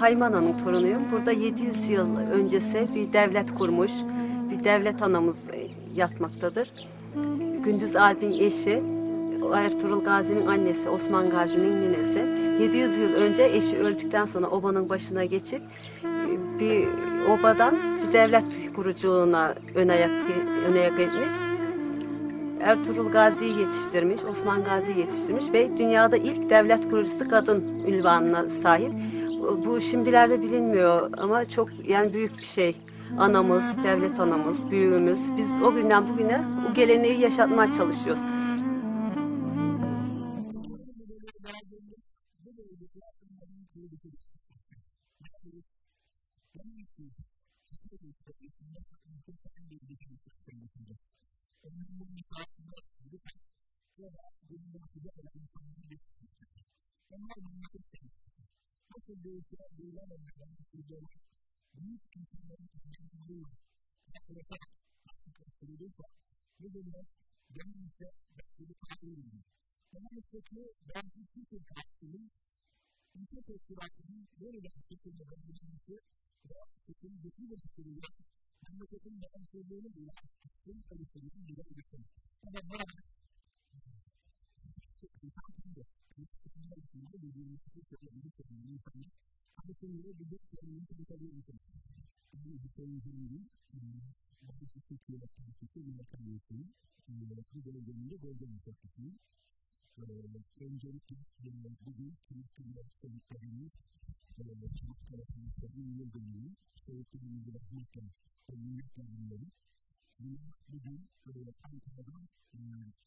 Haymana'nın torunuyum. Burada 700 yıl öncesi bir devlet kurmuş. Bir devlet anamız e, yatmaktadır. Gündüz Alp'in eşi, Ertuğrul Gazi'nin annesi, Osman Gazi'nin ninesi. 700 yıl önce eşi öldükten sonra obanın başına geçip e, bir obadan bir devlet kuruculuğuna ön ayak, ön ayak etmiş. Ertuğrul Gazi'yi yetiştirmiş, Osman Gazi'yi yetiştirmiş ve dünyada ilk devlet kurucusu kadın ünvanına sahip bu şimdilerde bilinmiyor ama çok yani büyük bir şey. Anamız, devlet anamız, büyüğümüz. Biz o günden bugüne bu geleneği yaşatmaya çalışıyoruz. What is the idea of the Bible? You can see the Bible. That's the fact. That's the Bible. You will not demonstrate that you are reading. The man is the man who is the Bible. You can see the Bible. You will not see the Bible. You can see the Bible. memleketin vatandaşlarının bile possible. Le travail national de l'université de la République de l'Italie avec une de de de. Et la de la la de la de l'Italie, qui est la de de de de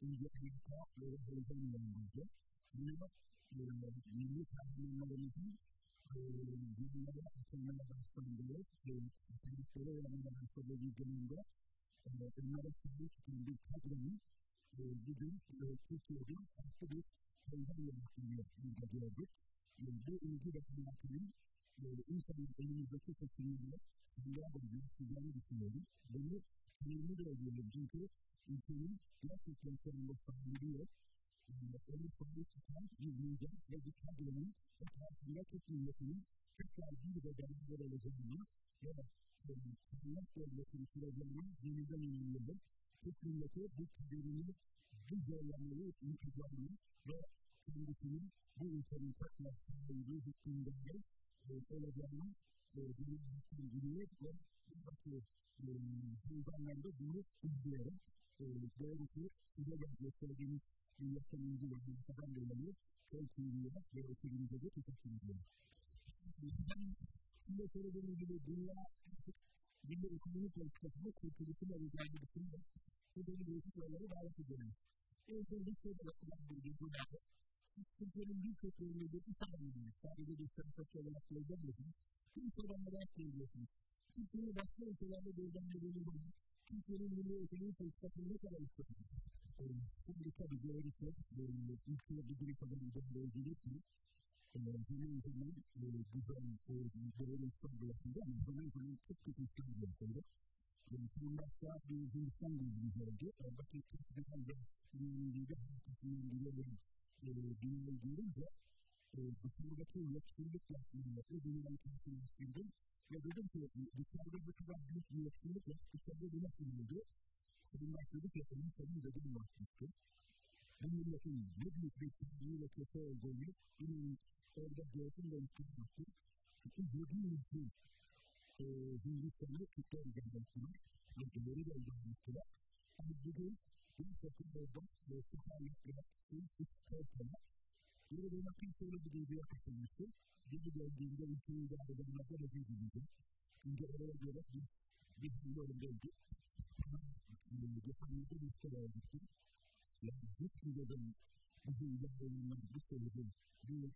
you get to the top where everybody's in the market. You know, you know, you need to have an amazing, you know, that's another best friend there, to thank for it, and that's the way you can end up. Another stage can be covering, you do, you children, after this, there's only a few years you can do it. You do, you do that in the afternoon, inside the things that you can do, yardım sizlerle düşünüyorum. Bunu kendi ödüyorum çünkü ülkenin gerçekten sonunda sahibi yok. Onu sahip çıkan bir lider ve bir kadronun ve tartışma toplumlarının tekrar bir ve beraber olacağına ve kaynak devletini kuracağına yeniden inanıyorum. Bu kıymeti, bu kaderini, bu zorlamayı, intizamını ve kendisini bu ülkenin tekrar sahibi hükmünde olacağına bilmekle buradaki insanlarda bunu izleyerek doğrusu size de gösterdiğiniz bir yakın ilgi ve yakından dolayı çok ilgiler ve ekibimize de teşekkür ediyorum. Şimdi söylediğimiz gibi dünya artık milli ekonomi politikasının kurtuluşuna rüzgarlı bitirme bu beni değişik yolları davet ediyorum. En son bir şey yapılan bir bilgi vardı. Türkiye'nin bir sektöründe bir tane sadece bir tane olarak göreceğim dediniz. Kültürden neler söylüyorsunuz? Kültürü başka ülkelerde gözlemlediğiniz zaman Türkiye'nin milli eğitimin politikasını ne kadar istiyorsunuz? Amerika bize öğretti, ülkeye bir kadar mücadele ki zaman zaman güzel, doğru işler bırakıldı ama zaman zaman çok kötü işler bırakıldı. Bunun başka bir Hindistan bilgimiz oldu. Bakın Türkiye'den de dünyanın bir de haftasından bir de dünyayı görünce okulda kuyla kimlik yaptığımızı dünyanın kesinleştirdim. Ve dedim ki dışarıda bu kadar büyük a yetkinlik var. Dışarıda bu nasıl oldu? Senin başladık efendim senin dediğin bakmıştı. Bu milletin ne büyük bir a kötü olduğunu inanın orada gördüm ve yıkılmıştı. Çünkü yediğimiz gün Hindistan'ı Türkler gönderdiler ve doğru gönderdiler. Ama a bir takım orada have sıkaylıkla, bir üst kalkana Yine de nakil sonra bir duyguya katılmıştı. Geri geldiğinde ülkeyi idare edenlerde de bir duygu. İncelere göre bir bir milyon geldi. Geçenlerde bir sene gitti. Yani hiç kimseden bizi idare edenler bir söyledi. Bir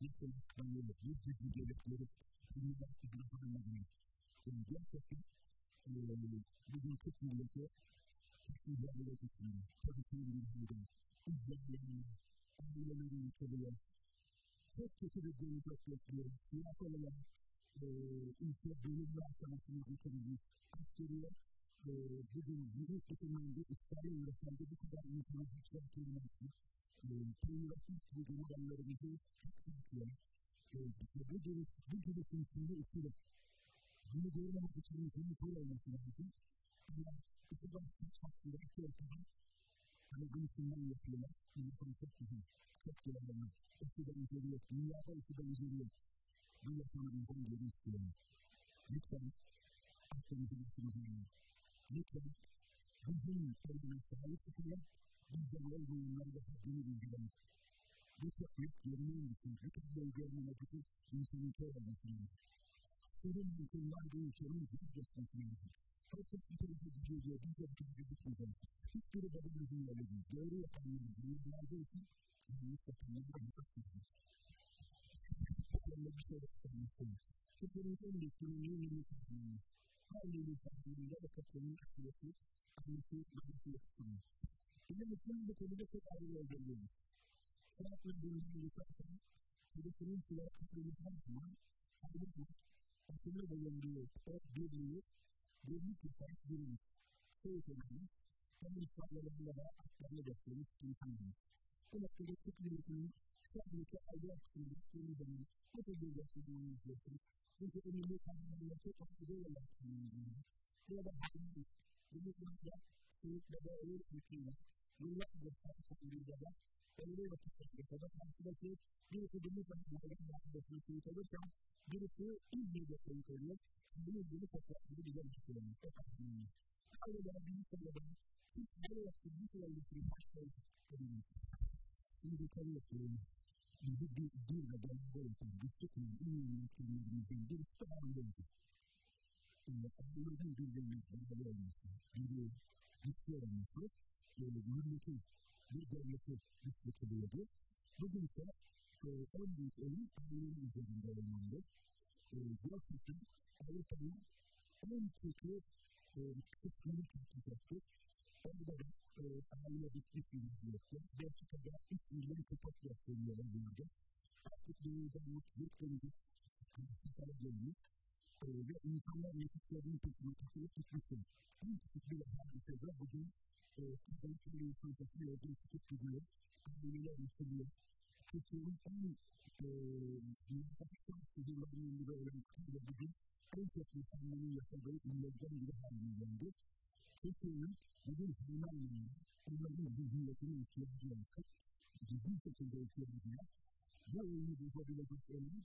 bir sonuçlanıyor, bir dizi gerekleri dünyada idrafa anladığını. Yani gerçekten bugün Türk milleti Türk milleti içinde, tabii ki milleti içinde, angenehm zu werden. Schätze zu den Dingen, dass wir für die Nachfolger in der Bildungswelt machen können, aktuell bugün virüs döneminde İsrail üretmende bu kadar insanın hiçbir kelimesi, kıymetli bugün adamlarımızı tutuyor. Bu dönüş, bu dönüşün içinde ikili. Bunu görmemek için bizim koyulması lazım. Ama bu kadar çok çarptı, çok çarptı alle guten die wir von Kirchen sind, festgehalten ist wieder isoliert, die Jahre sind von die Konflikte, wir werden bir şey diyor, bir kere bir şey gitmeyeceğiz. Hiçbiri babamızın yolu değil. Doğru yapanlar, dünyada için yanlış yapanlar da hesap tutacağız. bir şey yapmışsın. Türkiye'nin ekonomiyi yeni tutmayı. Her yeni toplumun akıllısı, akıllısı, akıllısı yapısını. Bizim için bu konuda çok ayrı yol. Sanatla dünyayı yıkarken, Filistin'in silah kapılımından zaman, ayrıca akıllı bulunduğu o birliği, yaparak birimiz. Şey ekonomimiz, hem insanlarla da aktarla göstermiş insanlarımız. Bu noktada milletinin sadece akışını gösterdiği zaman bu da bir gösterdiğini izliyorsunuz. Çünkü önemli kanunlarında çok akıllı olarak kullanılıyor. Burada halimiz, bu yüzden Türkiye'de öyle ülkeler, yıllarca çalışanlarıyla da öyle vakitlerde da karşılaşıyor. Birisi deniz bakımlarının yaklaşımı suyut birisi İzmir'de suyut oluyor. Bu yüzden toprakları bize bakıyorum. O kadar Ayrıca bir sırada hiç böyle yaptığımız olmasını başlayıp Şimdi tabii bizi bir bir ve beraber yapan, güçlü en iyi yönetmenlerimizden birisi de Anadolu'du. Anadolu'nun birbirine beraber olması, birbirine güçlü olması, milletin bir devletin güçlükülüyordu. Bugün ise e, en büyük elin tarihin üzerinde olmalıdır. E, Gerçekten Avrupa'nın en kötü e, kısmını tutacaktır. Orada da e, aile bitmiş bir vaziyette. Belçika'da 3 milyon köpek yaşayanlar vardı. Artık doğudan mutluluk dönecek. Karşı tarafı Insanlar yetişlerinin peşine takılıp gitmişler. En küçük bir hadisede bugün bir insan peşine yoldan çıkıp gidiyor. Aileler yıkılıyor. Türkiye'nin en mutluluktan sihirlerinin bir olan kıyla bugün en çok insanların yaşadığı ünlerden biri haline geldi. Türkiye'nin bugün Yunanlı'nın onların zihniyetine ihtiyacı yaptık. Ciddi şekilde ihtiyacı yaptık. Bu oyunu bozabilecek olan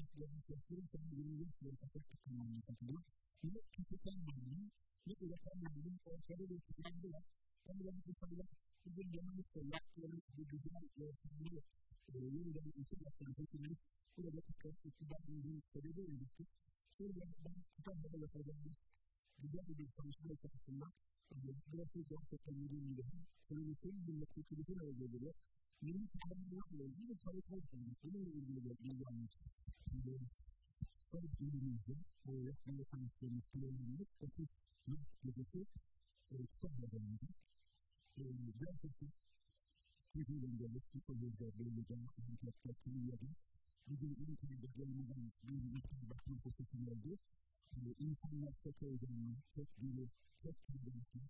questione che mi viene in mente se questo non mi conto io tutto cambiando io un responsabilità io che un jeden Tag machen und jede Qualität von den Kindern, die wir irgendwann vollständig sind, wo wir jetzt angefangen haben, die Kinder nicht wirklich nachgerichtet und vorbereitet sind, und das ist wir sind in der letzten Folge der Weniger und der Kalkulierer. Wir sind in der Weniger und wir wissen, was man professionell wird. Wir sind in der Verkehr, die wir festgelegt haben,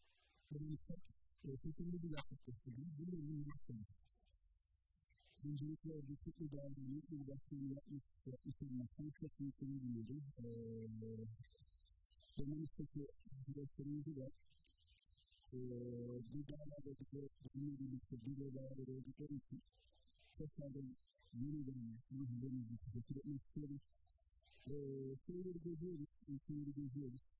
communiquait et continuait de la rapporter. Vous le voulez maintenant. Donc, j'ai été habitué au je vais organiser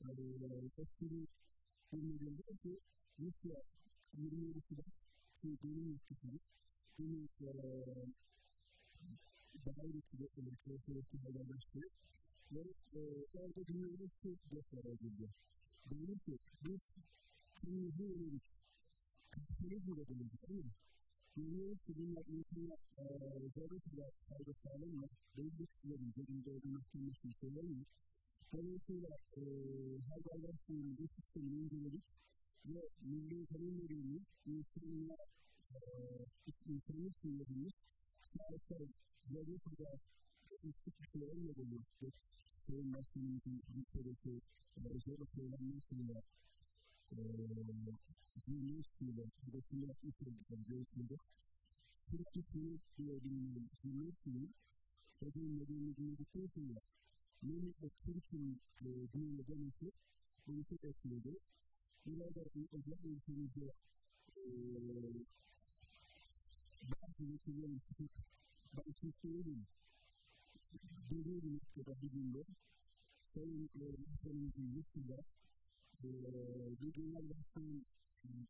parce que on me demande wir je suis à une réunion de silence, qui est une réunion de silence, donc pareil, le sujet que je fais, c'est der sujet d'acheter, mais quand je dis une réunion, je fais la réunion. Donc, donc, une réunion, c'est une réunion, Duyuyoruz ki bunlar insanlar zorlukla kaybedenler, dövdüklerin, zorlukla mahkumlaşmış şeyler mi? Olduğunu anlaşmış olamıyor. Dolayısıyla hayvanlar suyunu bu sistemini inceledik ve milli kanunlarını insanlığa insanlık suylarını maalesef eksik bir şey olmadığını Sayın Başkanımızın Rusya'daki özel programından sonra Zilnius'uyla arasında yapmış oldukları görüşmede Türkiye'yi diye bilinen Zilnius'un ödül nedeni dinledikten sonra yeni extension e, düğüne dönüşü politik etmedi. Buradan özel ülkemizde bazı ülkelerin çıkıp ben Türkiye'nin dediği bir noktada bir günde Sayın Başkanımızın yurtunda bir genel başkan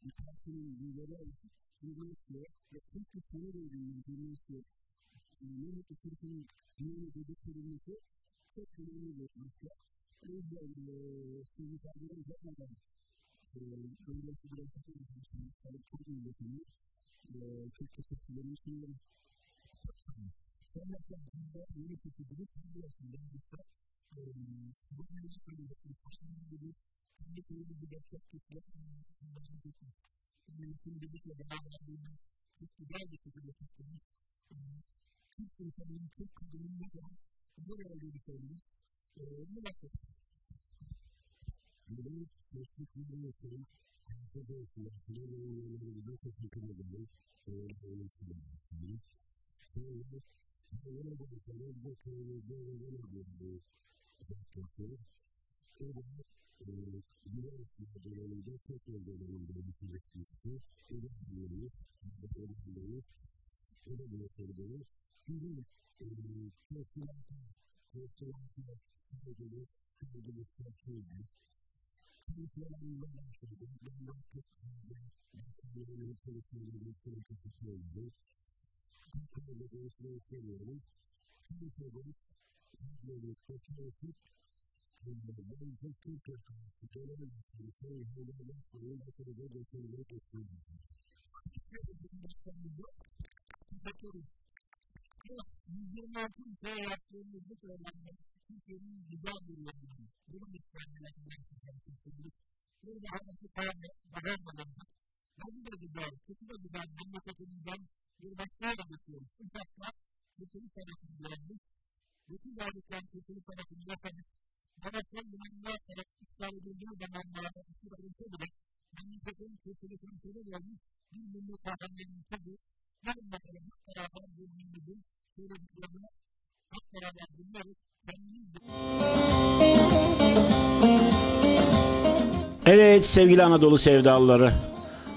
bir partinin lideri Cumhuriyet'le ve Türkiye'ye the Cumhuriyet'le is Türkiye'nin düğüne dediklerimizde ceux le que les abandons. Le le pays, quelque chose femme le le le le les les de la Jérusalem, et la Lui, le souci de l'État, c'est de de de de. Thank you. Geçenleri geçiyorum. Yüzlerine tüm şey yaptığımızı söylenmek, Türkiye'nin güzel bir yönetimi. Bunu bir söylemek istedik. Bunu da anlatıp kazanmadan. Bunu da güzel, bunu da güzel, memleketimizden bir başlığa geçiyoruz. Uçakla kötülük tarafını gördük. Bütün varlıklar kötülük tarafını yaşadık. Bana son yılında ısrar edildiği zamanlarda ısrar edilse bile memleketin kötülük tarafını görmüş bir milli kahramanın sözü bakalım hep beraber milletin söylediklerini hep beraber dinleriz. Evet sevgili Anadolu sevdalıları.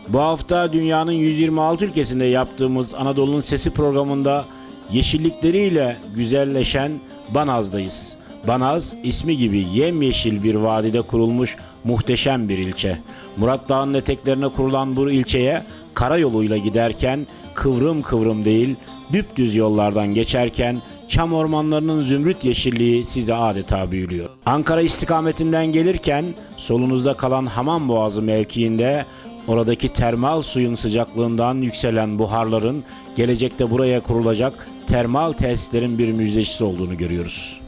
Bu hafta dünyanın 126 ülkesinde yaptığımız Anadolu'nun Sesi programında yeşillikleriyle güzelleşen Banaz'dayız. Banaz ismi gibi yemyeşil bir vadide kurulmuş muhteşem bir ilçe. Murat Dağı'nın eteklerine kurulan bu ilçeye karayoluyla giderken kıvrım kıvrım değil düpdüz yollardan geçerken çam ormanlarının zümrüt yeşilliği sizi adeta büyülüyor. Ankara istikametinden gelirken solunuzda kalan Hamam Boğazı mevkiinde oradaki termal suyun sıcaklığından yükselen buharların gelecekte buraya kurulacak termal tesislerin bir müjdecisi olduğunu görüyoruz.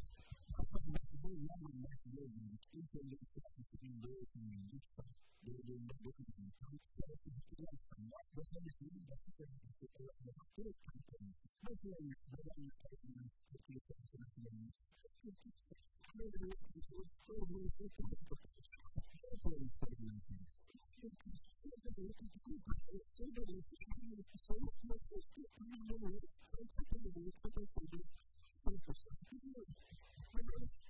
poi abbiamo detto di tutte le cose che in loro comunità dove non vogliono tanto differenza ma questa è una differenza che può essere pure tanto ma se non si vede una persona che si sta facendo allora io sto molto tanto io sono esperienza sempre le difficoltà e sempre le sfide che sono ma questo non è tanto che devo fare tanto che devo fare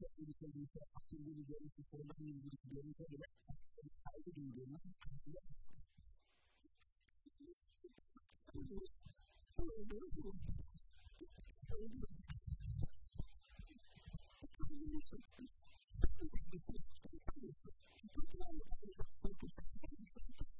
kendi kendimize hakkında bilgilerimizi, konudan bilgilerimize bile saygı duyduğunu Thank you.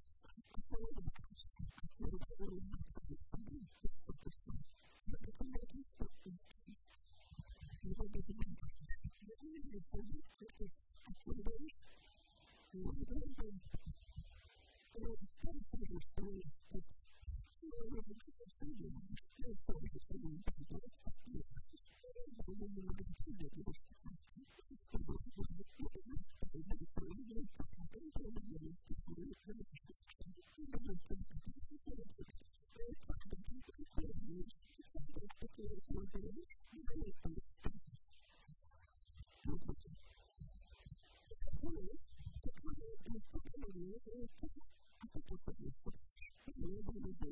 Thank you.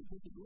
Thank you.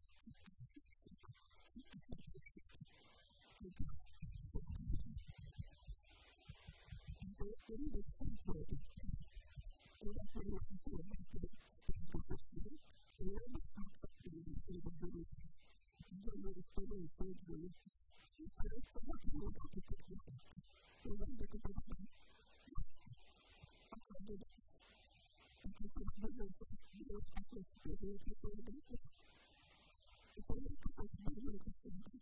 querido centro de era por la conferencia de importación en la marca de la economía de la historia del centro de y para esto no tengo la arquitectura pero la arquitectura a través de entonces los medios de los actos de la historia de la historia de la historia de la historia de la historia